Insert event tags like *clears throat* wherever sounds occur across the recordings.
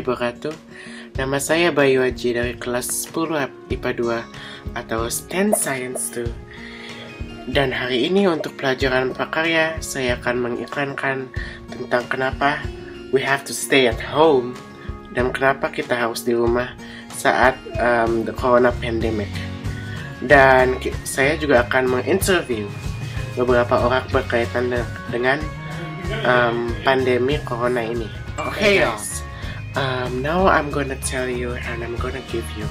warahmatullahi wabarakatuh Nama saya Bayu Aji dari kelas 10 IPA 2 atau STEM Science 2 Dan hari ini untuk pelajaran prakarya saya akan mengiklankan tentang kenapa we have to stay at home Dan kenapa kita harus di rumah saat um, the corona pandemic Dan saya juga akan menginterview beberapa orang berkaitan dengan um, pandemi corona ini. Okay, guys. Um, now I'm gonna tell you and I'm gonna give you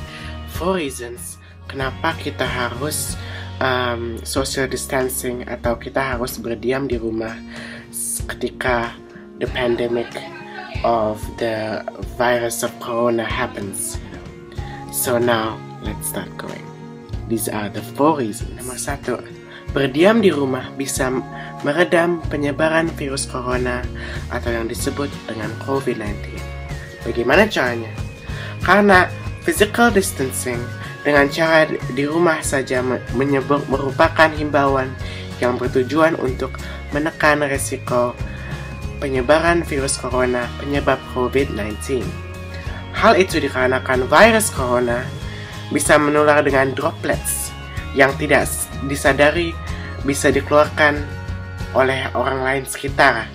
four reasons kenapa kita harus um, social distancing atau kita harus berdiam di rumah ketika the pandemic of the virus of corona happens. So now let's start going. These are the four reasons. Nomor satu, Berdiam di rumah bisa meredam penyebaran virus corona atau yang disebut dengan COVID-19. Bagaimana caranya? Karena physical distancing dengan cara di rumah saja menyebut merupakan himbauan yang bertujuan untuk menekan resiko penyebaran virus corona penyebab COVID-19. Hal itu dikarenakan virus corona bisa menular dengan droplets yang tidak disadari bisa dikeluarkan oleh orang lain sekitar.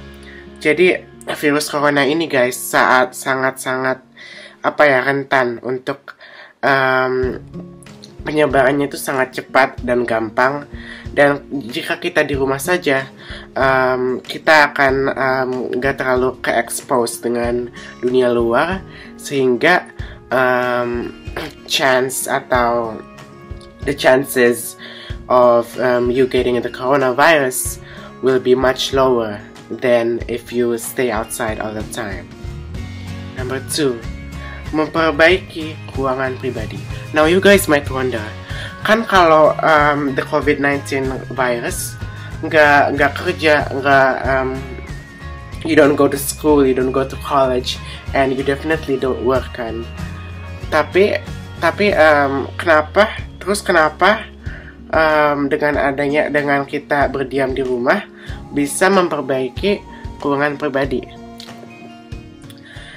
Jadi virus corona ini guys saat sangat-sangat apa ya rentan untuk um, penyebarannya itu sangat cepat dan gampang. Dan jika kita di rumah saja um, kita akan nggak um, terlalu ke expose dengan dunia luar sehingga um, *clears throat* chance atau the chances of um, you getting the coronavirus will be much lower than if you stay outside all the time. Number two, memperbaiki ruangan pribadi. Now you guys might wonder, kan kalau um, the COVID-19 virus nggak nggak kerja nggak um, you don't go to school, you don't go to college, and you definitely don't work kan. Tapi tapi um, kenapa? Terus kenapa um, dengan adanya dengan kita berdiam di rumah bisa memperbaiki keuangan pribadi.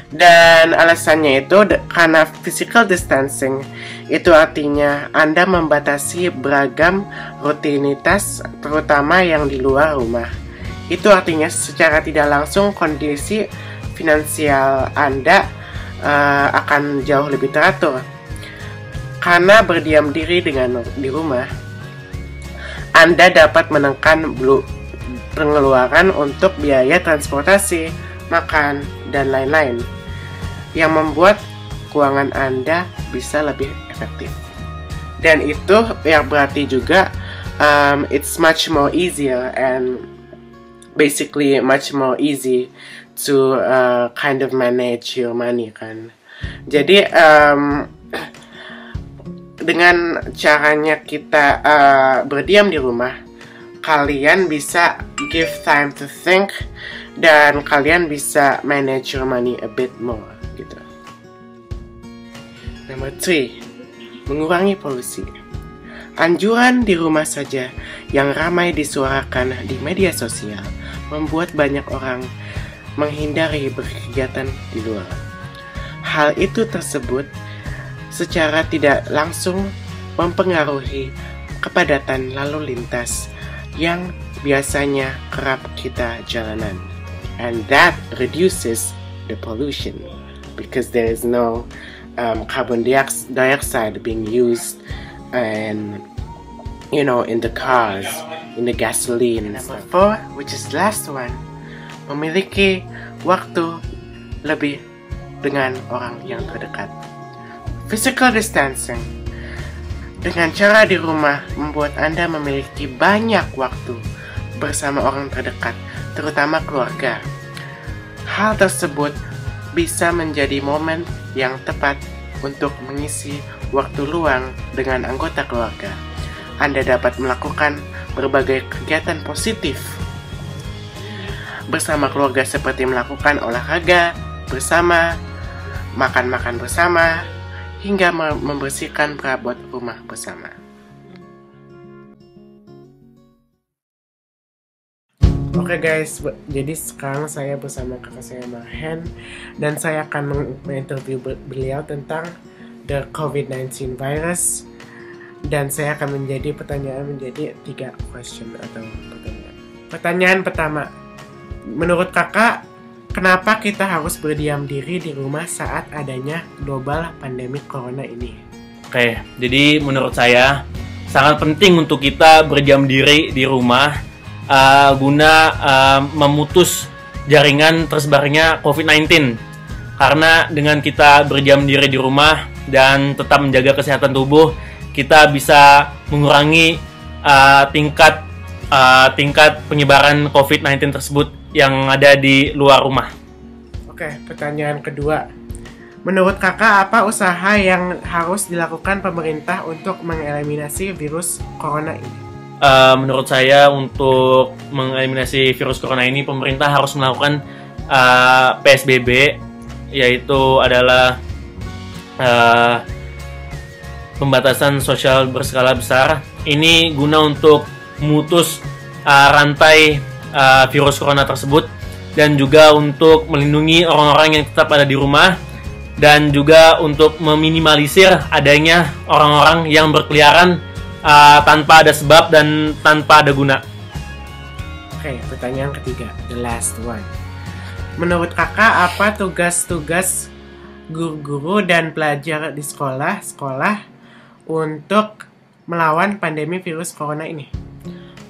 Dan alasannya itu karena physical distancing itu artinya Anda membatasi beragam rutinitas terutama yang di luar rumah. Itu artinya secara tidak langsung kondisi finansial Anda uh, akan jauh lebih teratur. Karena berdiam diri dengan di rumah, anda dapat menekan pengeluaran untuk biaya transportasi, makan, dan lain-lain, yang membuat keuangan Anda bisa lebih efektif. Dan itu yang berarti juga um, it's much more easier and basically much more easy to uh, kind of manage your money kan. Jadi um, dengan caranya kita uh, berdiam di rumah, kalian bisa give time to think dan kalian bisa manage your money a bit more gitu. Number three, mengurangi polusi. Anjuran di rumah saja yang ramai disuarakan di media sosial membuat banyak orang menghindari berkegiatan di luar. Hal itu tersebut secara tidak langsung mempengaruhi kepadatan lalu lintas yang biasanya kerap kita jalanan. And that reduces the pollution because there is no um, carbon dioxide being used and you know in the cars, in the gasoline. Number four, which is the last one, memiliki waktu lebih dengan orang yang terdekat. Physical distancing dengan cara di rumah membuat Anda memiliki banyak waktu bersama orang terdekat, terutama keluarga. Hal tersebut bisa menjadi momen yang tepat untuk mengisi waktu luang dengan anggota keluarga. Anda dapat melakukan berbagai kegiatan positif bersama keluarga seperti melakukan olahraga bersama, makan-makan bersama, hingga membersihkan perabot rumah bersama. Oke guys, be- jadi sekarang saya bersama kakak saya Marhen dan saya akan meng- menginterview be- beliau tentang the COVID-19 virus dan saya akan menjadi pertanyaan menjadi tiga question atau pertanyaan. Pertanyaan pertama, menurut kakak, kenapa kita harus berdiam diri di rumah saat adanya global pandemi corona ini? Oke, jadi menurut saya sangat penting untuk kita berdiam diri di rumah uh, guna uh, memutus jaringan tersebarnya COVID-19. Karena dengan kita berdiam diri di rumah dan tetap menjaga kesehatan tubuh, kita bisa mengurangi uh, tingkat uh, tingkat penyebaran COVID-19 tersebut yang ada di luar rumah. Oke, pertanyaan kedua. Menurut kakak, apa usaha yang harus dilakukan pemerintah untuk mengeliminasi virus corona ini? Uh, menurut saya untuk mengeliminasi virus corona ini pemerintah harus melakukan uh, PSBB yaitu adalah uh, pembatasan sosial berskala besar. Ini guna untuk memutus uh, rantai uh, virus corona tersebut dan juga untuk melindungi orang-orang yang tetap ada di rumah dan juga untuk meminimalisir adanya orang-orang yang berkeliaran uh, tanpa ada sebab dan tanpa ada guna. Oke, pertanyaan ketiga, the last one. Menurut kakak, apa tugas-tugas guru-guru dan pelajar di sekolah-sekolah untuk melawan pandemi virus corona ini?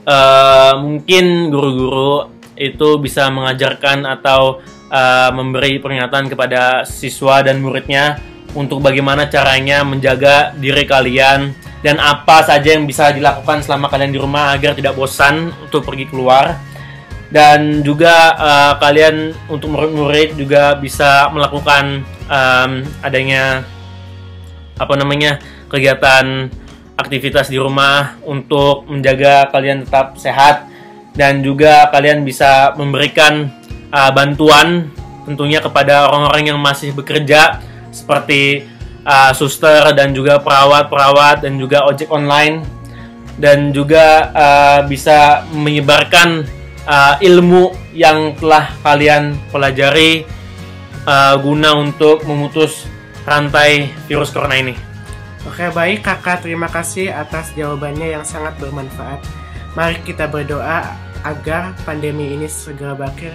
Uh, mungkin guru-guru itu bisa mengajarkan atau uh, memberi peringatan kepada siswa dan muridnya untuk bagaimana caranya menjaga diri kalian dan apa saja yang bisa dilakukan selama kalian di rumah agar tidak bosan untuk pergi keluar. Dan juga uh, kalian untuk murid-murid juga bisa melakukan um, adanya apa namanya kegiatan aktivitas di rumah untuk menjaga kalian tetap sehat dan juga kalian bisa memberikan uh, bantuan tentunya kepada orang-orang yang masih bekerja seperti uh, suster dan juga perawat-perawat dan juga ojek online dan juga uh, bisa menyebarkan uh, ilmu yang telah kalian pelajari uh, guna untuk memutus rantai virus corona ini. Oke, baik kakak. Terima kasih atas jawabannya yang sangat bermanfaat. Mari kita berdoa agar pandemi ini segera berakhir